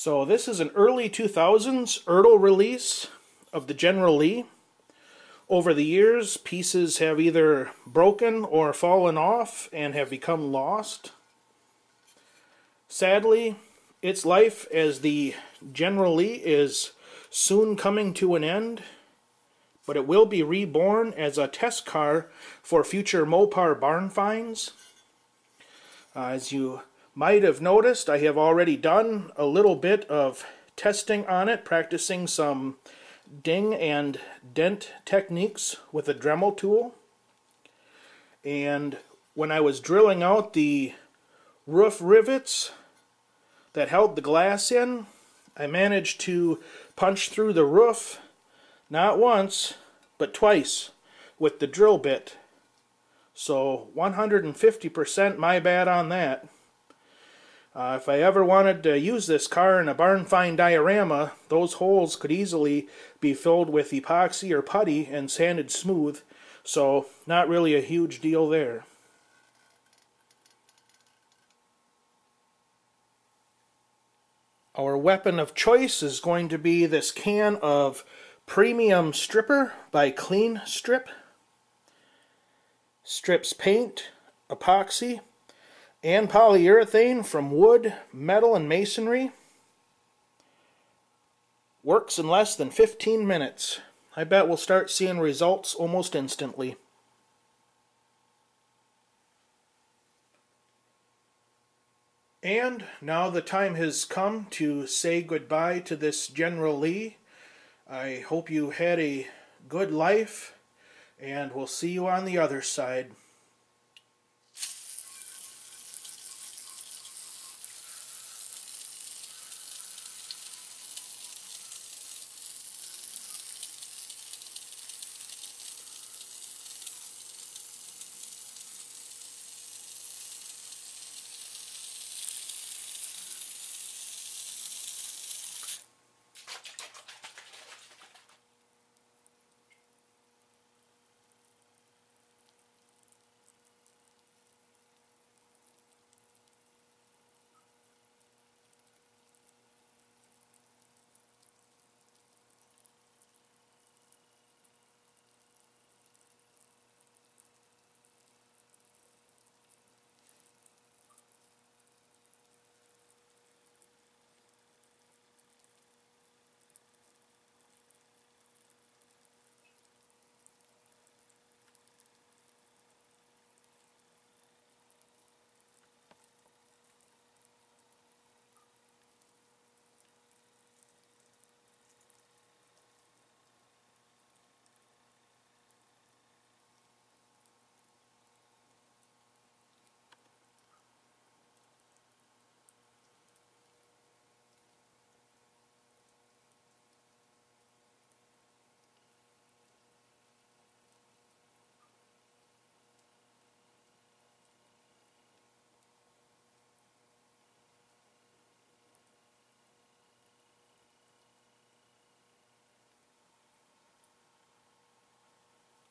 So this is an early 2000s Ertl release of the General Lee. Over the years, pieces have either broken or fallen off and have become lost. Sadly, its life as the General Lee is soon coming to an end, but it will be reborn as a test car for future Mopar barn finds. Uh, as you might have noticed I have already done a little bit of testing on it, practicing some ding and dent techniques with a Dremel tool. And when I was drilling out the roof rivets that held the glass in, I managed to punch through the roof not once, but twice with the drill bit. So 150% my bad on that. Uh, if I ever wanted to use this car in a barn find diorama, those holes could easily be filled with epoxy or putty and sanded smooth, so not really a huge deal there. Our weapon of choice is going to be this can of Premium Stripper by Klean-Strip. Strips paint, epoxy, and polyurethane from wood, metal, and masonry. Works in less than 15 minutes. I bet we'll start seeing results almost instantly. And now the time has come to say goodbye to this General Lee. I hope you had a good life, and we'll see you on the other side.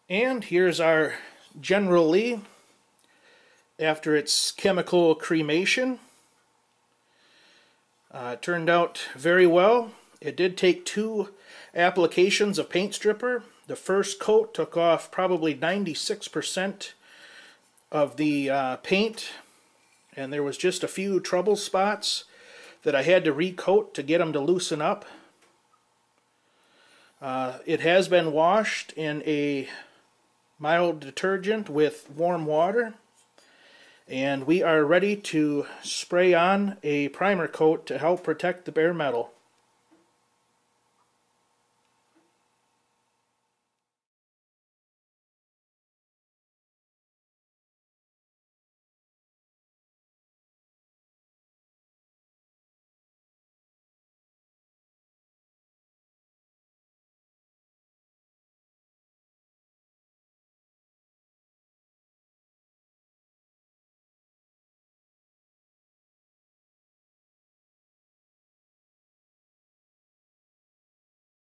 And here's our General Lee after its chemical cremation. Uh, it turned out very well. It did take two applications of paint stripper. The first coat took off probably 96% of the uh, paint and there was just a few trouble spots that I had to recoat to get them to loosen up. Uh, it has been washed in a mild detergent with warm water and we are ready to spray on a primer coat to help protect the bare metal.